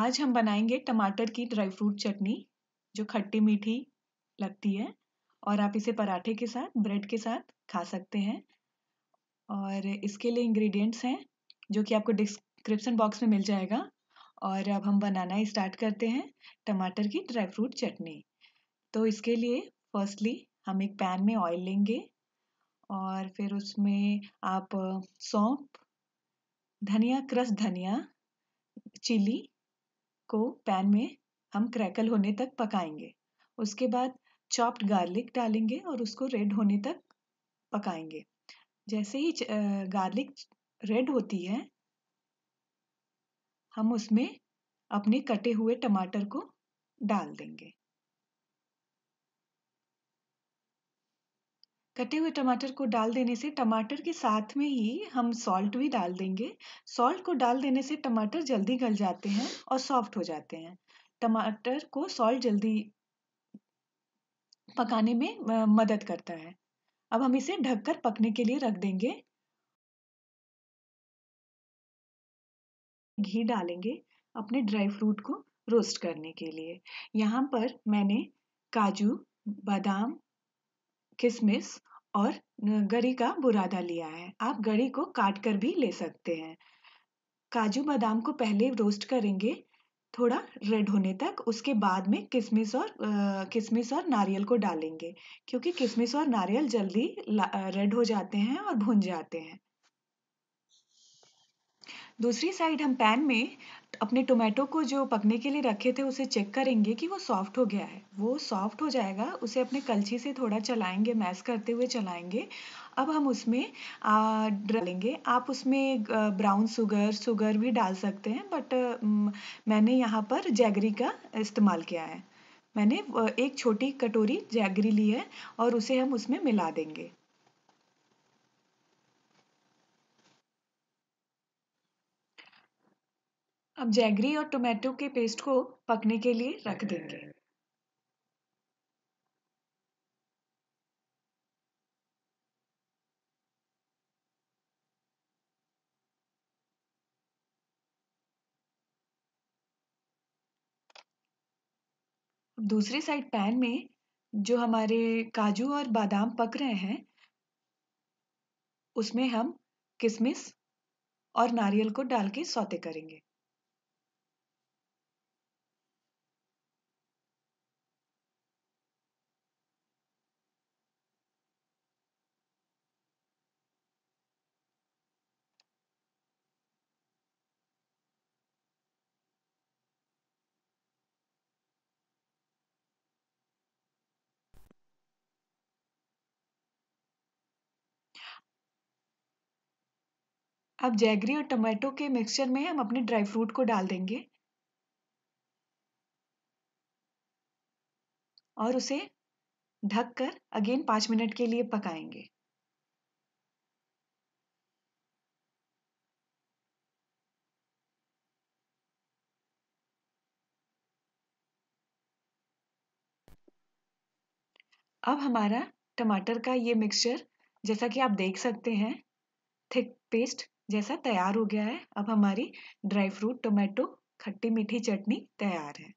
आज हम बनाएँगे टमाटर की ड्राई फ्रूट चटनी, जो खट्टी मीठी लगती है, और आप इसे पराठे के साथ, ब्रेड के साथ खा सकते हैं। और इसके लिए इंग्रेडिएंट्स हैं, जो कि आपको डिस्क्रिप्शन बॉक्स में मिल जाएगा। और अब हम बनाना स्टार्ट करते हैं टमाटर की ड्राई फ्रूट चटनी। तो इसके लिए फर्स्टली हम एक पैन में ऑयल लेंगे, और फिर उसमें आप सौंप धनिया क्रश धनिया चिली को पैन में हम क्रैकल होने तक पकाएँगे। उसके बाद चॉप्ड गार्लिक डालेंगे और उसको रेड होने तक पकाएँगे। जैसे ही गार्लिक रेड होती है, हम उसमें अपने कटे हुए टमाटर को डाल देंगे। कटे हुए टमाटर को डाल देने से टमाटर के साथ में ही हम सॉल्ट भी डाल देंगे। सॉल्ट को डाल देने से टमाटर जल्दी गल जाते हैं और सॉफ्ट हो जाते हैं। टमाटर को सॉल्ट जल्दी पकाने में मदद करता है। अब हम इसे ढककर पकने के लिए रख देंगे। घी डालेंगे अपने ड्राई फ्रूट को रोस्ट करने के लिए। यहाँ पर मैंने काजू, बादाम, किशमिश और गरी का बुरादा लिया है। आप गरी को काट कर भी ले सकते हैं। काजू बादाम को पहले रोस्ट करेंगे, थोड़ा रेड होने तक, उसके बाद में किशमिश और किशमिश और नारियल को डालेंगे, क्योंकि किशमिश और नारियल जल्दी रेड हो जाते हैं और भुन जाते हैं। दूसरी साइड हम पैन में अपने टोमेटो को जो पकने के लिए रखे थे, उसे चेक करेंगे कि वो सॉफ्ट हो गया है। वो सॉफ्ट हो जाएगा, उसे अपने कलछी से थोड़ा चलाएँगे मैश करते हुए चलाएँगे। अब हम उसमें डालेंगे आप उसमें ब्राउन शुगर शुगर भी डाल सकते हैं बट मैंने यहाँ पर जैगरी का इस्तेमाल किया है। मैंने एक छोटी कटोरी जैगरी ली है और उसे हम उसमें मिला देंगे। अब जैगरी और टोमेटो के पेस्ट को पकने के लिए रख देंगे। दूसरी साइड पैन में जो हमारे काजू और बादाम पक रहे हैं उसमें हम किशमिश और नारियल को डाल के सौते करेंगे। अब जैगरी और टमाटो के मिक्सचर में हम अपने ड्राई फ्रूट को डाल देंगे। और उसे ढककर अगेन पाँच मिनट के लिए पकाएँगे। अब हमारा टमाटर का ये मिक्सचर जैसा कि आप देख सकते हैं थिक पेस्ट जैसा तैयार हो गया है, अब हमारी ड्राई फ्रूट, टोमेटो, खट्टी मीठी चटनी तैयार है।